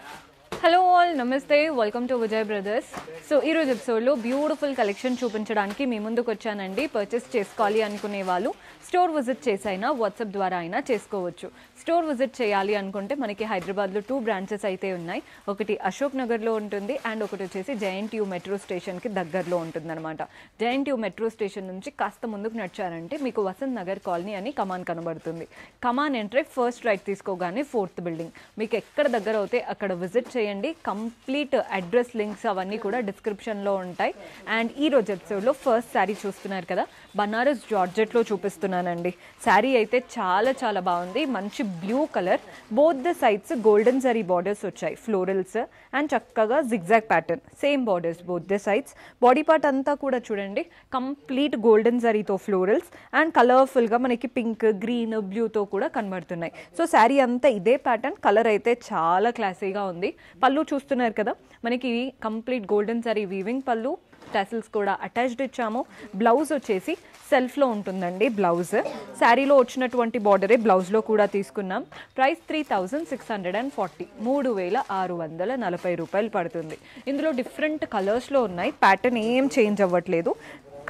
Yeah. Hello all namaste welcome to Vijay brothers so ఈరోజు ఎపిసోడ్లో beautiful collection చూపించడానికి మీ ముందుకు వచ్చానండి. పర్చేస్ చేసుకోవాలి అనుకునే వాళ్ళు స్టోర్ విజిట్ చేసైనా వాట్సాప్ ద్వారా అయినా చేసుకోవచ్చు. స్టోర్ విజిట్ చేయాలి అనుకుంటే మనకి హైదరాబాద్లో టూ బ్రాంచెస్ అయితే ఉన్నాయి. ఒకటి అశోక్ నగర్లో ఉంటుంది అండ్ ఒకటి వచ్చేసి జయంట్ యూ మెట్రో స్టేషన్కి దగ్గరలో ఉంటుందన్నమాట. జయంట్ యూ మెట్రో స్టేషన్ నుంచి కాస్త ముందుకు నడిచారంటే మీకు వసంత్ నగర్ కాలనీ అని కమాన్ కనబడుతుంది. కమాన్ ఎంట్రీ ఫస్ట్ రైట్ తీసుకోగానే ఫోర్త్ బిల్డింగ్ మీకు ఎక్కడ దగ్గర అవుతే అక్కడ విజిట్ చేయండి. కంప్లీట్ అడ్రస్ లింక్స్ అవన్నీ కూడా డిస్క్రిప్షన్లో ఉంటాయి. అండ్ ఈ రోజు ఎపిసోడ్లో ఫస్ట్ శారీ చూస్తున్నారు కదా? బనారస్ జార్జెట్లో చూపిస్తున్నానండి. శారీ అయితే చాలా చాలా బాగుంది. మంచి blue colour. Both the sides golden zari borders వచ్చాయి. ఫ్లోరల్స్ అండ్ చక్కగా zigzag pattern same borders both the sides. Body part అంతా కూడా చూడండి. కంప్లీట్ గోల్డెన్ జరీతో ఫ్లోరల్స్ అండ్ కలర్ఫుల్గా మనకి పింక్ గ్రీన్ బ్లూతో కూడా కనబడుతున్నాయి. సో శారీ అంతా ఇదే ప్యాటర్న్ కలర్ అయితే చాలా క్లాసీగా ఉంది. పళ్ళు చూస్తున్నారు కదా మనకి కంప్లీట్ గోల్డెన్ సారీ వీవింగ్ పళ్ళు టెసిల్స్ కూడా అటాచ్డ్ ఇచ్చాము. బ్లౌజ్ వచ్చేసి సెల్ఫ్లో ఉంటుందండి బ్లౌజ్ శారీలో వచ్చినటువంటి బార్డరే బ్లౌజ్లో కూడా తీసుకున్నాం. Price three thousand six hundred and forty మూడు వేల ఆరు వందల నలభై రూపాయలు పడుతుంది. ఇందులో డిఫరెంట్ కలర్స్లో ఉన్నాయి. ప్యాటర్న్ ఏం చేంజ్ అవ్వట్లేదు.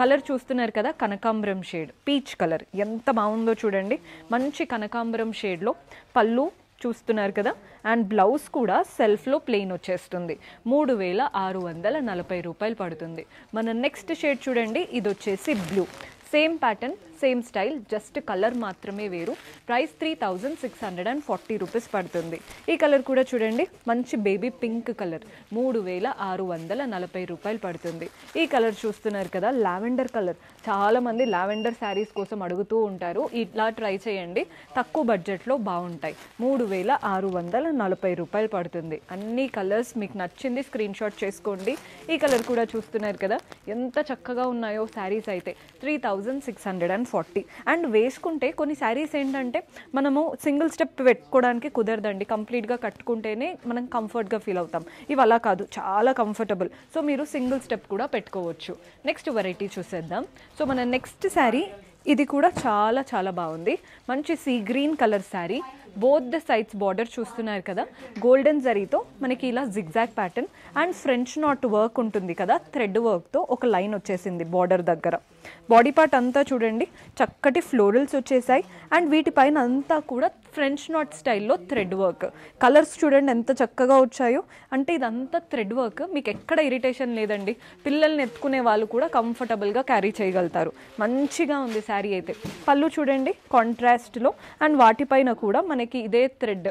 కలర్ చూస్తున్నారు కదా కనకాంబరం షేడ్ పీచ్ కలర్ ఎంత బాగుందో చూడండి. మంచి కనకాంబరం షేడ్లో పళ్ళు చూస్తున్నారు కదా? అండ్ బ్లౌజ్ కూడా సెల్ఫ్లో ప్లెయిన్ వచ్చేస్తుంది. మూడు వేల ఆరు వందల నలభై రూపాయలు పడుతుంది. మన నెక్స్ట్ షేడ్ చూడండి. ఇది వచ్చేసి blue. Same pattern same style just colour మాత్రమే వేరు. Price three thousand six hundred and forty rupees పడుతుంది. ఈ కలర్ కూడా చూడండి మంచి బేబీ పింక్ కలర్ మూడు వేల ఆరు వందల నలభై రూపాయలు పడుతుంది. ఈ కలర్ చూస్తున్నారు కదా లావెండర్ కలర్ చాలామంది లావెండర్ శారీస్ కోసం అడుగుతూ ఉంటారు ఇట్లా ట్రై చేయండి. తక్కువ బడ్జెట్లో బాగుంటాయి. మూడు వేల ఆరు వందల నలభై రూపాయలు పడుతుంది. అన్ని కలర్స్ మీకు నచ్చింది స్క్రీన్ షాట్ చేసుకోండి. ఈ కలర్ కూడా చూస్తున్నారు కదా ఎంత చక్కగా ఉన్నాయో శారీస్ అయితే. Three thousand six hundred and forty. And వేసుకుంటే కొన్ని శారీస్ ఏంటంటే మనము సింగిల్ స్టెప్ పెట్టుకోవడానికి కుదరదండి. కంప్లీట్గా కట్టుకుంటేనే మనం కంఫర్ట్గా ఫీల్ అవుతాం. ఇవి అలా కాదు. చాలా కంఫర్టబుల్. సో మీరు సింగిల్ స్టెప్ కూడా పెట్టుకోవచ్చు. నెక్స్ట్ వెరైటీ చూసేద్దాం. సో మన నెక్స్ట్ శారీ ఇది కూడా చాలా చాలా బాగుంది. మంచి sea green colour sari. Both the sides border చూస్తున్నారు కదా. గోల్డెన్ జరీతో మనకి ఇలా zigzag pattern and French knot work ఉంటుంది కదా. థ్రెడ్ వర్క్తో ఒక లైన్ వచ్చేసింది బార్డర్ దగ్గర. బాడీ పార్ట్ అంతా చూడండి. చక్కటి ఫ్లోరల్స్ వచ్చేసాయి. అండ్ వీటిపైన అంతా కూడా ఫ్రెంచ్ నాట్ స్టైల్లో థ్రెడ్ వర్క్ కలర్స్ చూడండి ఎంత చక్కగా వచ్చాయో. అంటే ఇదంతా థ్రెడ్ వర్క్ మీకు ఎక్కడ ఇరిటేషన్ లేదండి. పిల్లల్ని ఎత్తుకునే వాళ్ళు కూడా కంఫర్టబుల్గా క్యారీ చేయగలుగుతారు. మంచిగా ఉంది శారీ అయితే. పళ్ళు చూడండి కాంట్రాస్ట్లో అండ్ వాటిపైన కూడా మనకి ఇదే థ్రెడ్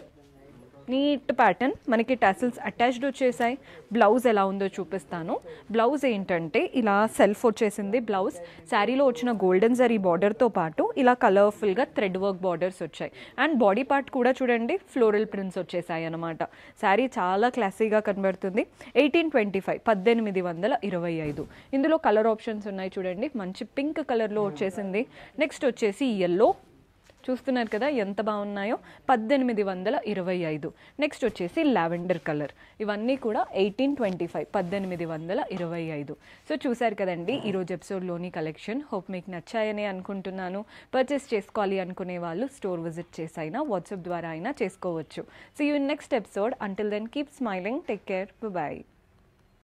నీట్ ప్యాటర్న్ మనకి టసిల్స్ అటాచ్డ్ వచ్చేసాయి. బ్లౌజ్ ఎలా ఉందో చూపిస్తాను. బ్లౌజ్ ఏంటంటే ఇలా సెల్ఫ్ వచ్చేసింది బ్లౌజ్. శారీలో వచ్చిన గోల్డెన్ జరీ బార్డర్తో పాటు ఇలా కలర్ఫుల్గా థ్రెడ్ వర్క్ బార్డర్స్ వచ్చాయి. అండ్ బాడీ పార్ట్ కూడా చూడండి ఫ్లోరల్ ప్రింట్స్ వచ్చేసాయి అనమాట శారీ చాలా క్లాసీగా కనబడుతుంది. ఎయిటీన్ ట్వంటీ ఫైవ్ పద్దెనిమిది వందల ఇరవై ఐదు. ఇందులో కలర్ ఆప్షన్స్ ఉన్నాయి చూడండి. మంచి పింక్ కలర్లో వచ్చేసింది. నెక్స్ట్ వచ్చేసి ఎల్లో చూస్తున్నారు కదా ఎంత బాగున్నాయో? పద్దెనిమిది వందల ఇరవై ఐదు. నెక్స్ట్ వచ్చేసి లావెండర్ కలర్. ఇవన్నీ కూడా ఎయిటీన్ ట్వంటీ ఫైవ్ పద్దెనిమిది వందల ఇరవై ఐదు. సో చూశారు కదండి ఈరోజు ఎపిసోడ్లోని కలెక్షన్ హోప్ మీకు నచ్చాయని అనుకుంటున్నాను. పర్చేస్ చేసుకోవాలి అనుకునే వాళ్ళు స్టోర్ విజిట్ చేసైనా వాట్సాప్ ద్వారా అయినా చేసుకోవచ్చు. So you next episode until then keep smiling take care bye